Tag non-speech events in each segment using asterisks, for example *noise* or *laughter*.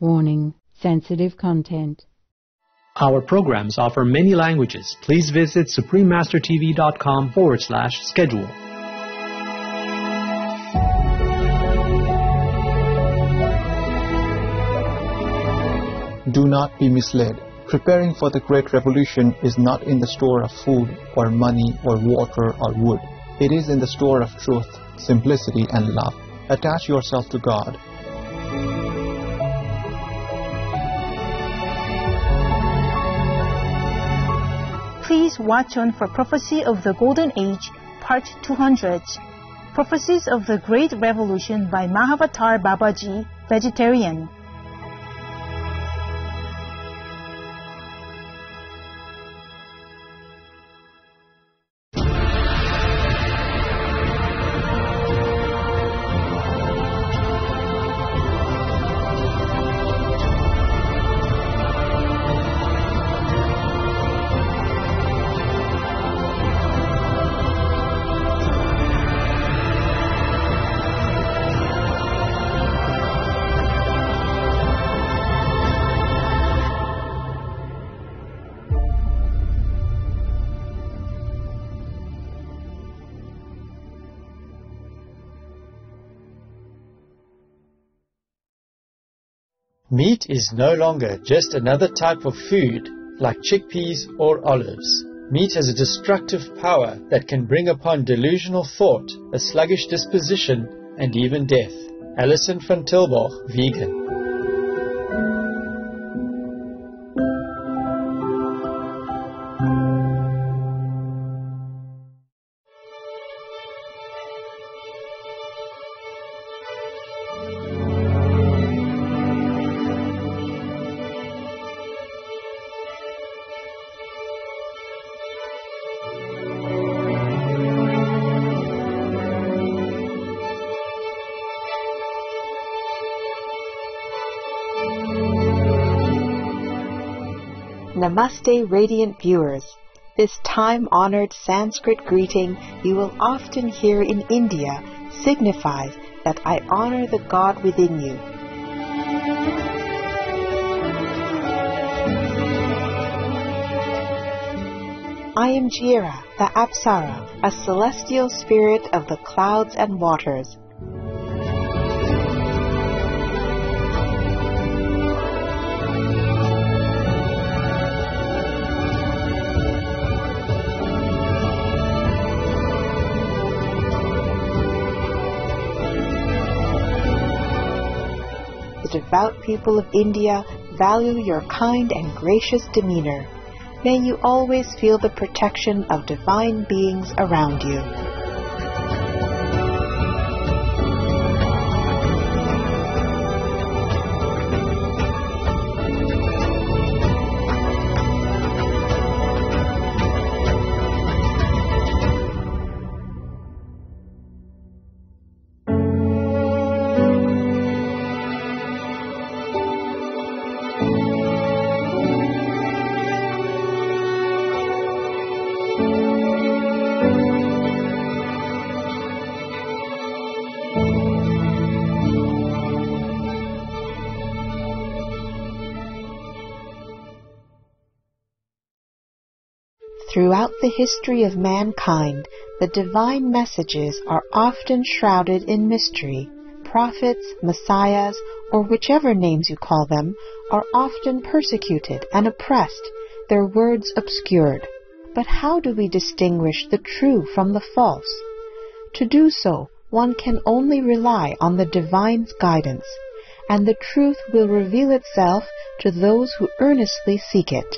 Warning sensitive content. Our programs offer many languages. Please visit suprememastertv.com forward slash schedule. Do not be misled. Preparing for the Great Revolution is not in the store of food or money or water or wood. It is in the store of truth, simplicity, and love. Attach yourself to God. Watch on for Prophecy of the Golden Age, Part 200. Prophecies of the Great Revolution by Mahavatar Babaji, Vegetarian. Meat is no longer just another type of food like chickpeas or olives. Meat has a destructive power that can bring upon delusional thought, a sluggish disposition, and even death. Alison van Tilborg, vegan. Namaste, radiant viewers. This time honored Sanskrit greeting you will often hear in India signifies that I honor the God within you. I am Jira, the Apsara, a celestial spirit of the clouds and waters. Devout people of India value your kind and gracious demeanor. May you always feel the protection of divine beings around you. Throughout the history of mankind, the divine messages are often shrouded in mystery. Prophets, messiahs, or whichever names you call them, are often persecuted and oppressed, their words obscured. But how do we distinguish the true from the false? To do so, one can only rely on the divine's guidance, and the truth will reveal itself to those who earnestly seek it.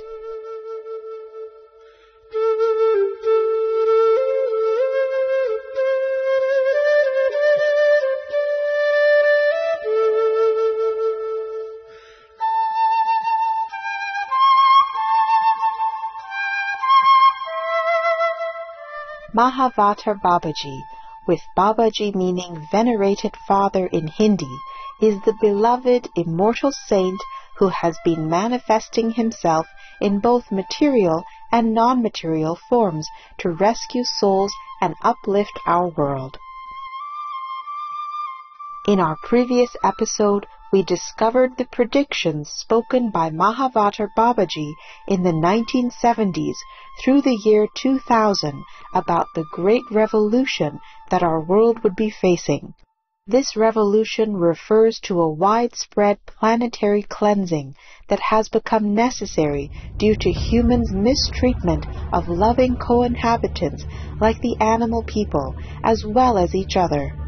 Mahavatar Babaji, with Babaji meaning venerated father in Hindi, is the beloved immortal saint who has been manifesting himself in both material and non-material forms to rescue souls and uplift our world. In our previous episode, we discovered the predictions spoken by Mahavatar Babaji in the 1970s through the year 2000 about the great revolution that our world would be facing. This revolution refers to a widespread planetary cleansing that has become necessary due to humans' mistreatment of loving co-inhabitants like the animal people as well as each other.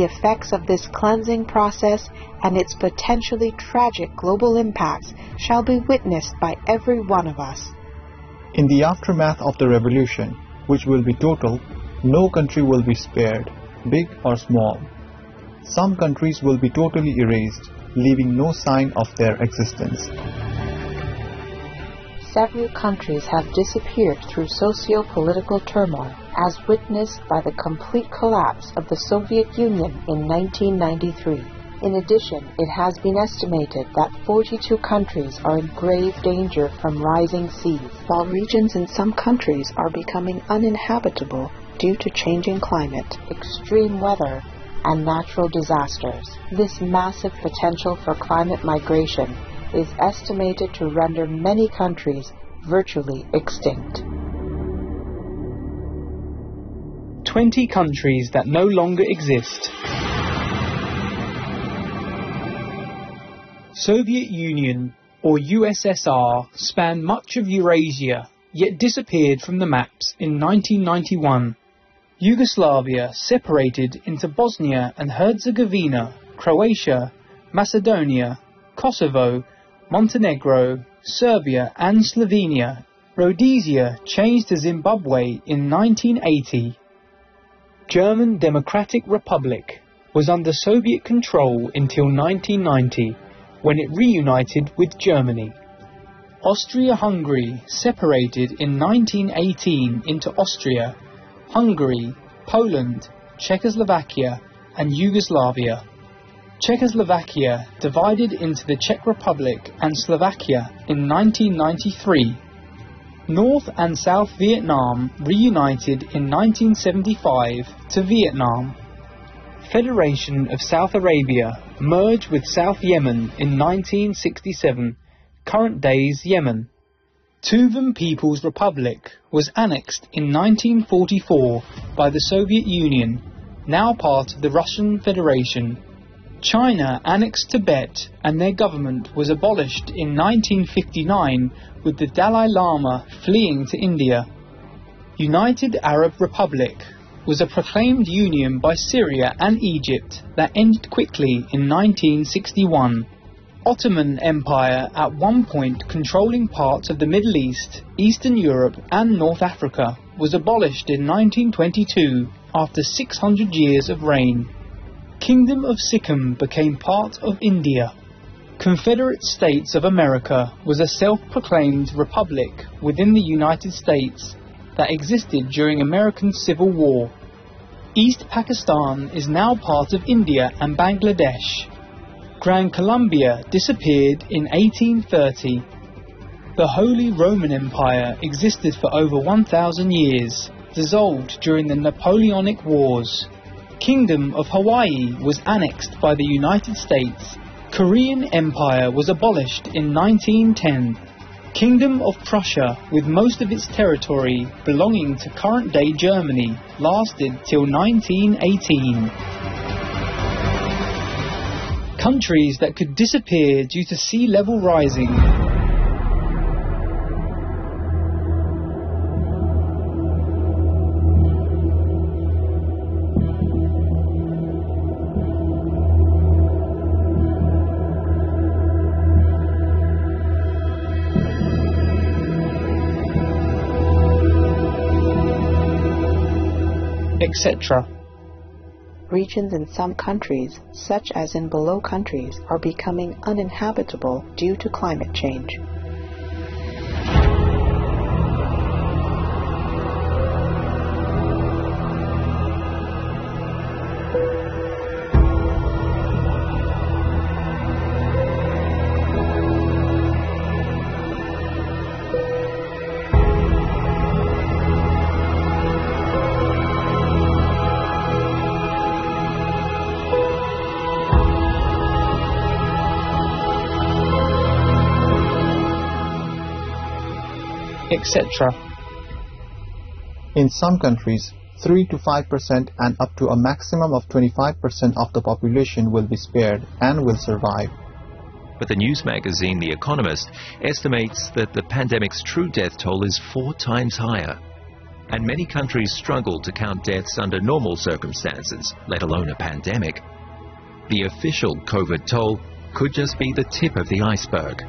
The effects of this cleansing process and its potentially tragic global impacts shall be witnessed by every one of us. In the aftermath of the revolution, which will be total, no country will be spared, big or small. Some countries will be totally erased, leaving no sign of their existence. Several countries have disappeared through socio-political turmoil, as witnessed by the complete collapse of the Soviet Union in 1993. In addition, it has been estimated that 42 countries are in grave danger from rising seas, while regions in some countries are becoming uninhabitable due to changing climate, extreme weather, and natural disasters. This massive potential for climate migration is estimated to render many countries virtually extinct. 20 countries that no longer exist. Soviet Union or USSR spanned much of Eurasia, yet disappeared from the maps in 1991. Yugoslavia separated into Bosnia and Herzegovina, Croatia, Macedonia, Kosovo, Montenegro, Serbia and Slovenia. Rhodesia changed to Zimbabwe in 1980. German Democratic Republic was under Soviet control until 1990 when it reunited with Germany. Austria-Hungary separated in 1918 into Austria, Hungary, Poland, Czechoslovakia and Yugoslavia. Czechoslovakia divided into the Czech Republic and Slovakia in 1993. North and South Vietnam reunited in 1975 to Vietnam. Federation of South Arabia merged with South Yemen in 1967, current days Yemen. Tuvan People's Republic was annexed in 1944 by the Soviet Union, now part of the Russian Federation China annexed Tibet and their government was abolished in 1959 with the Dalai Lama fleeing to India. United Arab Republic was a proclaimed union by Syria and Egypt that ended quickly in 1961. Ottoman Empire at one point controlling parts of the Middle East, Eastern Europe and North Africa was abolished in 1922 after 600 years of reign. Kingdom of Sikkim became part of India. Confederate States of America was a self-proclaimed republic within the United States that existed during American Civil War. East Pakistan is now part of India and Bangladesh. Gran Colombia disappeared in 1830. The Holy Roman Empire existed for over 1,000 years, dissolved during the Napoleonic Wars. Kingdom of Hawaii was annexed by the United States. Korean Empire was abolished in 1910. Kingdom of Prussia, with most of its territory belonging to current-day Germany, lasted till 1918. Countries that could disappear due to sea level rising etc. Regions in some countries, such as in below countries, are becoming uninhabitable due to climate change. Etc. In some countries, 3 to 5% and up to a maximum of 25% of the population will be spared and will survive. But the news magazine The Economist estimates that the pandemic's true death toll is four times higher. And many countries struggle to count deaths under normal circumstances, let alone a pandemic. The official COVID toll could just be the tip of the iceberg.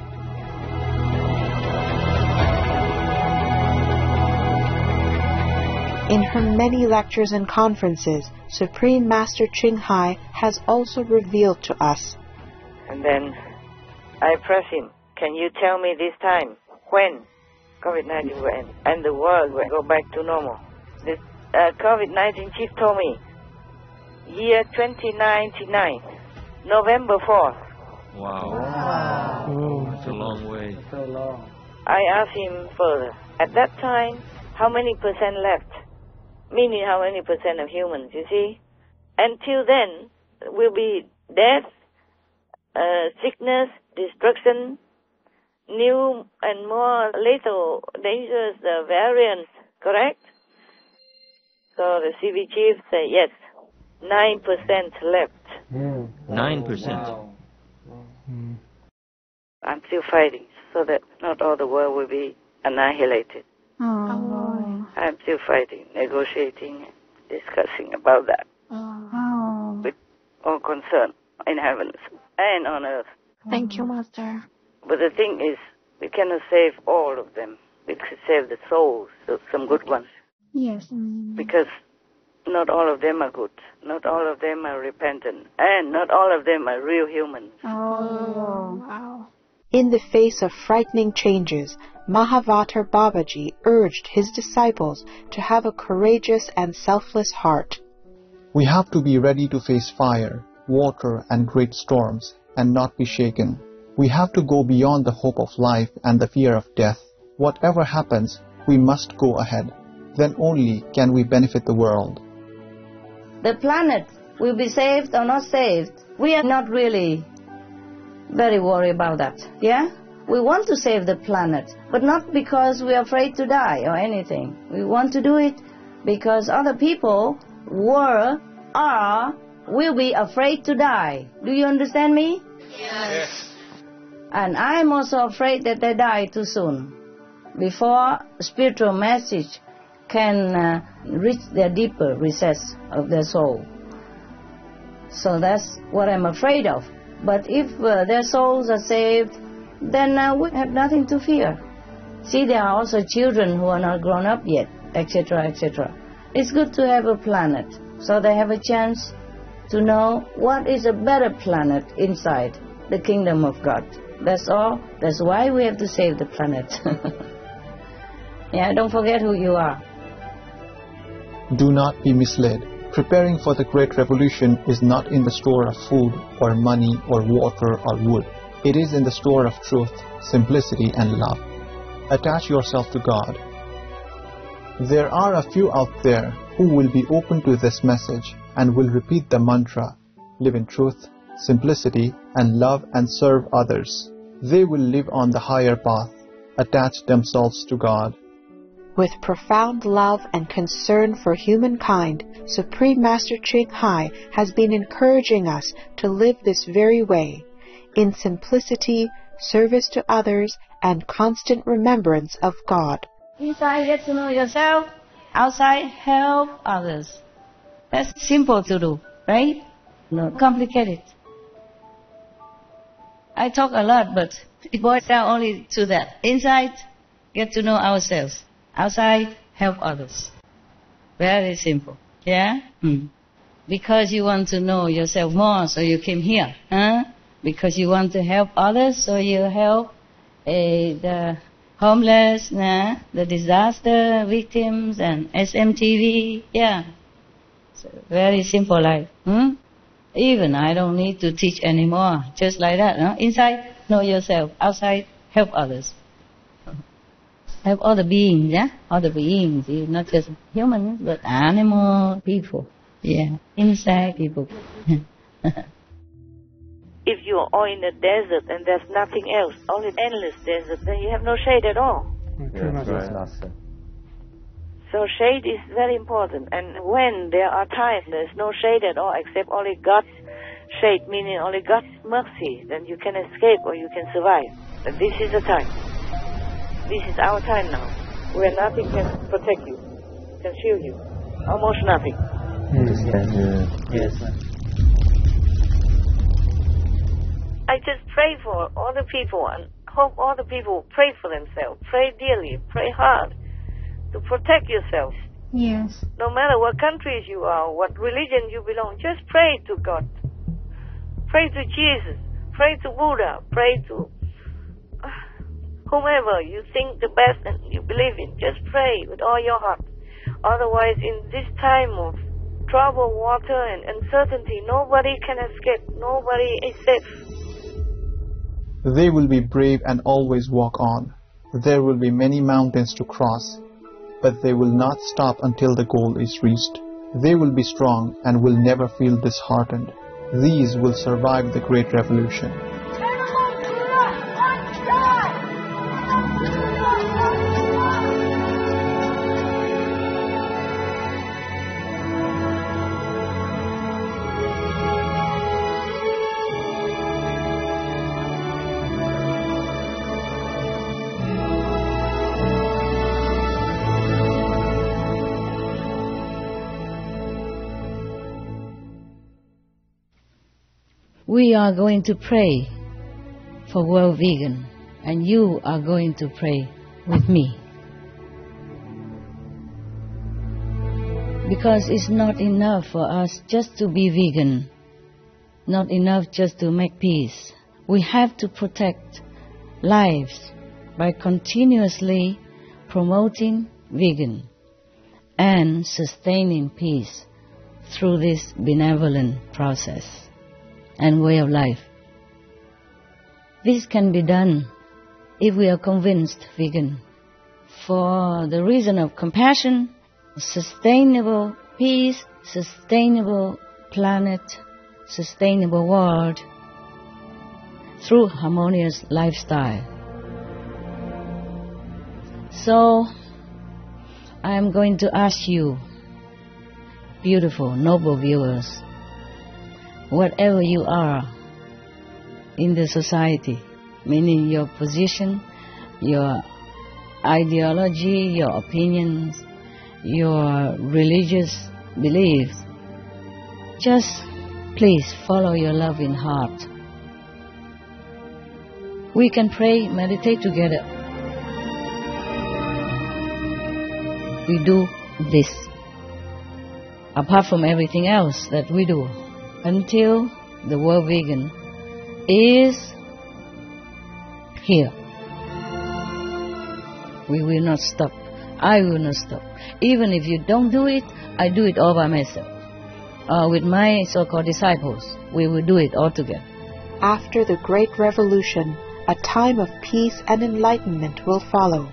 In her many lectures and conferences, Supreme Master Ching Hai has also revealed to us. And then I press him, can you tell me this time when COVID-19 will end and the world will go back to normal? The uh, COVID-19 chief told me, year 2099, November 4th. Wow. wow. That's a long way. So long. I asked him further, at that time, how many percent left? Meaning how many percent of humans, you see? Until then, will be death, uh, sickness, destruction, new and more lethal, dangerous uh, variants, correct? So the CV chief said yes, 9% left. 9%? Wow. Mm. I'm still fighting so that not all the world will be annihilated. Oh. I'm still fighting, negotiating, discussing about that. Oh. With all concern in heavens and on earth. Thank you, Master. But the thing is, we cannot save all of them. We can save the souls, so some good ones. Yes. Because not all of them are good. Not all of them are repentant. And not all of them are real humans. Oh, wow. In the face of frightening changes, Mahavatar Babaji urged his disciples to have a courageous and selfless heart. We have to be ready to face fire, water, and great storms and not be shaken. We have to go beyond the hope of life and the fear of death. Whatever happens, we must go ahead. Then only can we benefit the world. The planet will be saved or not saved. We are not really very worried about that. Yeah? We want to save the planet, but not because we're afraid to die or anything. We want to do it because other people were, are, will be afraid to die. Do you understand me? Yes. And I'm also afraid that they die too soon, before spiritual message can uh, reach their deeper recess of their soul. So that's what I'm afraid of. But if uh, their souls are saved, then uh, we have nothing to fear. See, there are also children who are not grown up yet, etc., etc. It's good to have a planet, so they have a chance to know what is a better planet inside the kingdom of God. That's all. That's why we have to save the planet. *laughs* yeah, don't forget who you are. Do not be misled. Preparing for the Great Revolution is not in the store of food or money or water or wood. It is in the store of truth, simplicity and love. Attach yourself to God. There are a few out there who will be open to this message and will repeat the mantra, live in truth, simplicity and love and serve others. They will live on the higher path, attach themselves to God. With profound love and concern for humankind, Supreme Master Ching Hai has been encouraging us to live this very way, in simplicity, service to others, and constant remembrance of God. Inside, get to know yourself. Outside, help others. That's simple to do, right? Not complicated. I talk a lot, but it boils down only to that. Inside, get to know ourselves. Outside, help others. Very simple. Yeah? Hmm. Because you want to know yourself more, so you came here. Huh? Because you want to help others, so you help uh, the homeless, nah? the disaster victims, and SMTV. Yeah. Very simple life. Hmm? Even I don't need to teach anymore. Just like that. Huh? Inside, know yourself. Outside, help others *laughs* all the beings, yeah? The beings, not just humans, but animal, people, yeah, inside people. *laughs* if you are in the desert and there's nothing else, only endless desert, then you have no shade at all. Yes, Master. So shade is very important. And when there are times there's no shade at all except only God's shade, meaning only God's mercy, then you can escape or you can survive. But this is the time. This is our time now, where nothing can protect you, can shield you. Almost nothing. Yes. I just pray for all the people and hope all the people pray for themselves. Pray dearly, pray hard to protect yourself. Yes. No matter what countries you are, what religion you belong, just pray to God. Pray to Jesus. Pray to Buddha. Pray to uh, whomever you think the best and you believe in. Just pray with all your heart. Otherwise, in this time of trouble, water, and uncertainty, nobody can escape. Nobody is safe. They will be brave and always walk on. There will be many mountains to cross, but they will not stop until the goal is reached. They will be strong and will never feel disheartened. These will survive the Great Revolution. We are going to pray for World Vegan, and you are going to pray with me. Because it's not enough for us just to be vegan, not enough just to make peace. We have to protect lives by continuously promoting vegan and sustaining peace through this benevolent process and way of life. This can be done if we are convinced vegan for the reason of compassion, sustainable peace, sustainable planet, sustainable world through harmonious lifestyle. So, I am going to ask you, beautiful, noble viewers, whatever you are in the society, meaning your position, your ideology, your opinions, your religious beliefs, just please follow your loving heart. We can pray, meditate together. We do this apart from everything else that we do until the world vegan is here. We will not stop. I will not stop. Even if you don't do it, I do it all by myself. Uh, with my so-called disciples, we will do it all together. After the Great Revolution, a time of peace and enlightenment will follow.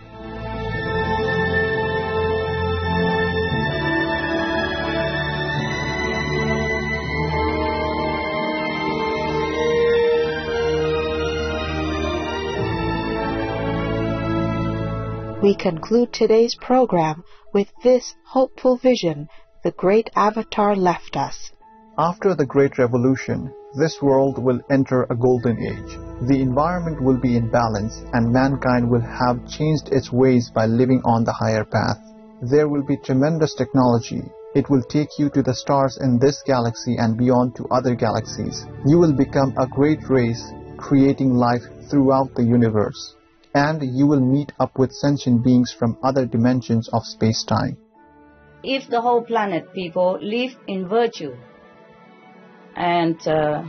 We conclude today's program with this hopeful vision the great Avatar left us. After the Great Revolution, this world will enter a golden age. The environment will be in balance and mankind will have changed its ways by living on the higher path. There will be tremendous technology. It will take you to the stars in this galaxy and beyond to other galaxies. You will become a great race, creating life throughout the universe. And you will meet up with sentient beings from other dimensions of space-time. If the whole planet people live in virtue and uh,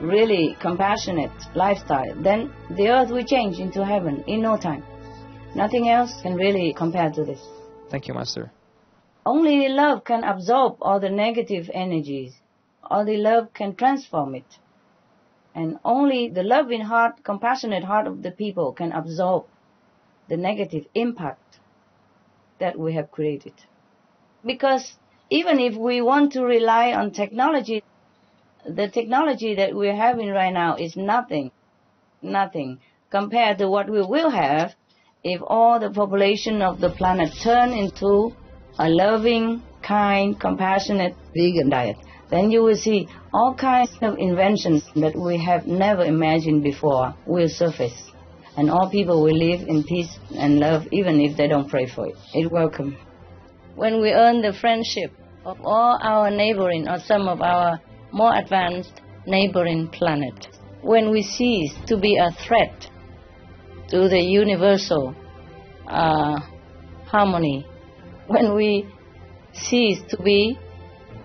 really compassionate lifestyle, then the earth will change into heaven in no time. Nothing else can really compare to this. Thank you, Master. Only love can absorb all the negative energies. Only love can transform it. And only the loving heart, compassionate heart of the people can absorb the negative impact that we have created. Because even if we want to rely on technology, the technology that we're having right now is nothing, nothing compared to what we will have if all the population of the planet turn into a loving, kind, compassionate vegan diet, then you will see all kinds of inventions that we have never imagined before will surface. And all people will live in peace and love even if they don't pray for it. It welcome. When we earn the friendship of all our neighboring or some of our more advanced neighboring planet, when we cease to be a threat to the universal uh, harmony, when we cease to be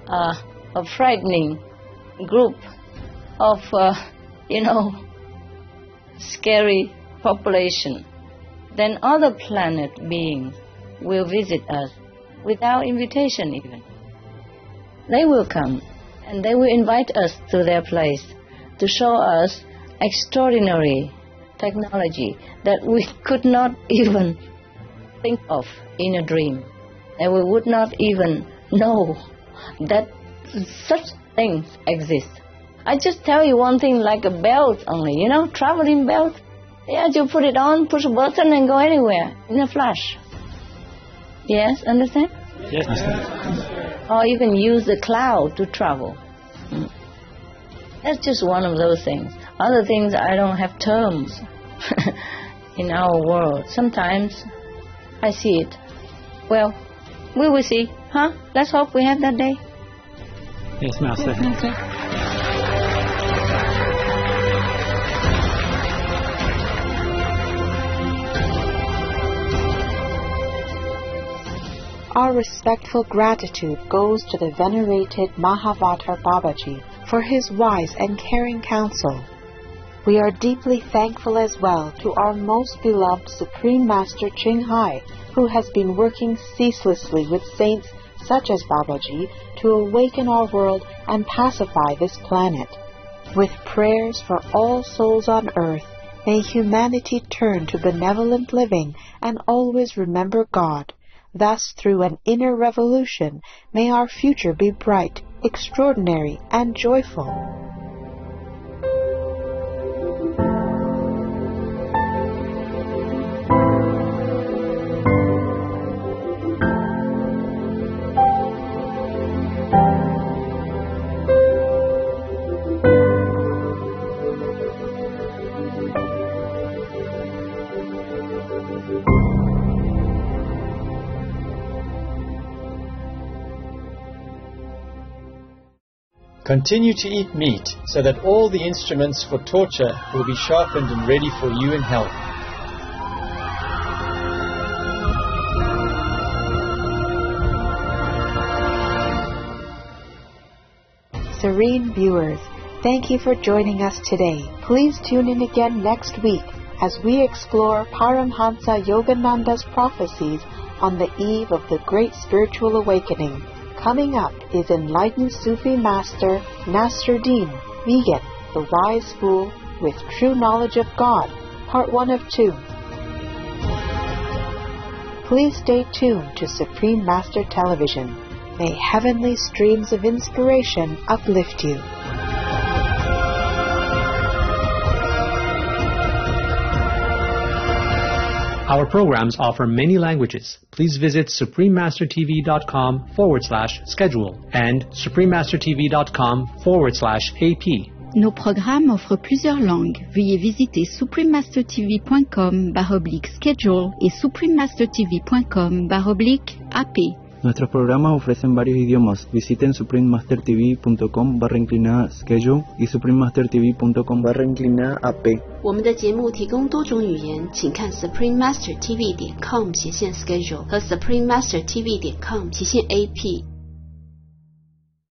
uh, a frightening group of, uh, you know, scary population, then other planet beings will visit us without invitation even. They will come and they will invite us to their place to show us extraordinary technology that we *laughs* could not even think of in a dream. And we would not even know that such things exist. I just tell you one thing like a belt only, you know, traveling belt. Yeah, you put it on, push a button and go anywhere in a flash. Yes, understand? Yes, Or you can use the cloud to travel. Mm. That's just one of those things. Other things I don't have terms *laughs* in our world. Sometimes I see it. Well, we will see, huh? Let's hope we have that day. Yes, Master. Our respectful gratitude goes to the venerated Mahavatar Babaji for his wise and caring counsel. We are deeply thankful as well to our most beloved Supreme Master Ching Hai, who has been working ceaselessly with saints such as Babaji to awaken our world and pacify this planet. With prayers for all souls on earth, may humanity turn to benevolent living and always remember God. Thus, through an inner revolution, may our future be bright, extraordinary, and joyful. Continue to eat meat so that all the instruments for torture will be sharpened and ready for you in hell. Serene viewers, thank you for joining us today. Please tune in again next week as we explore Paramhansa Yogananda's prophecies on the eve of the Great Spiritual Awakening. Coming up is enlightened Sufi master Nasruddin Vegan, the wise fool with true knowledge of God, part 1 of 2. Please stay tuned to Supreme Master Television. May heavenly streams of inspiration uplift you. Our programs offer many languages. Please visit suprememastertv.com forward slash schedule and suprememastertv.com forward slash AP. Nos programmes offrent plusieurs langues. Veuillez visiter suprememastertv.com baroblique schedule et suprememastertv.com baroblique AP. Nuestros programas ofrecen varios idiomas. Visiten suprememastertv.com barra inclinada schedule y suprememastertv.com barra inclinada AP. 我们的节目提供多种语言，请看 Supreme Master TV 点 com 斜线 schedule 和 Supreme Master TV 点 com 斜线 AP。